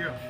you.